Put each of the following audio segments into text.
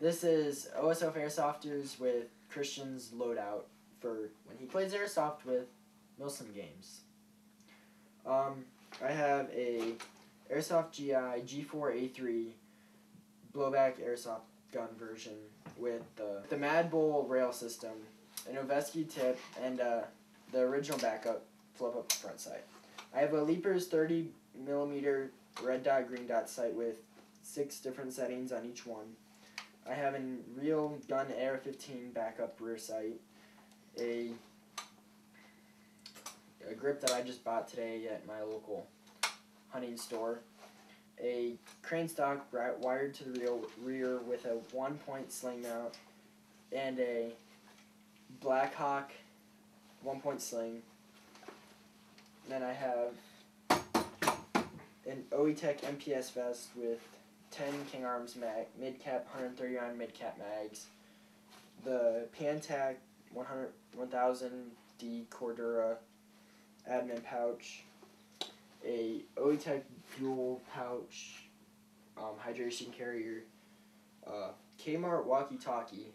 this is OSF Airsofters with Christian's loadout for when he plays airsoft with Milsim Games. Um, I have a Airsoft GI G4A3 blowback airsoft gun version with the, the Mad Bull rail system, an Ovesky tip, and uh, the original backup flip up front sight. I have a Leapers 30 millimeter red dot green dot sight with six different settings on each one. I have a real gun AR-15 backup rear sight, a a grip that I just bought today at my local hunting store, a crane stock wired to the rear, rear with a one point sling mount, and a Blackhawk one point sling. then I have an OETech MPS vest with 10 King Arms mag, mid cap 139 mid cap mags, the Pantac 100, 1000D Cordura admin pouch, a OETech dual pouch um, hydration carrier, uh, Kmart walkie-talkie,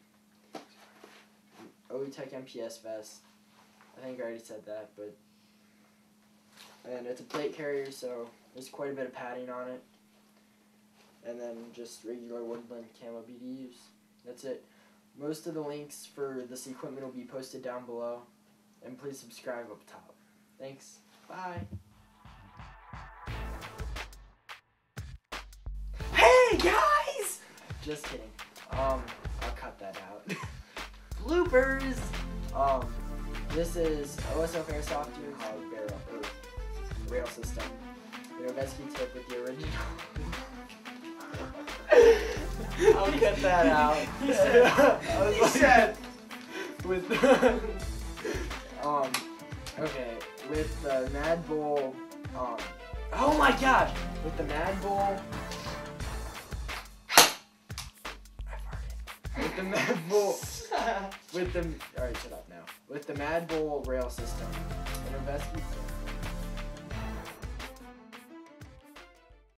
OETech MPS vest. I think I already said that, but and it's a plate carrier, so there's quite a bit of padding on it. And then just regular woodland camo BDUs. That's it. Most of the links for this equipment will be posted down below. And please subscribe up top. Thanks. Bye. Hey guys! Just kidding. Um, I'll cut that out. Bloopers! Um, this is OSF Airsoft Hog Barrel Rail System. The Ovesky tip with the original. Cut that out. He said. He like- said. with um okay with the Mad Bull um oh my gosh with the Mad Bull with the Mad Bull with the alright shut up now with the Mad Bull rail system and Ovesky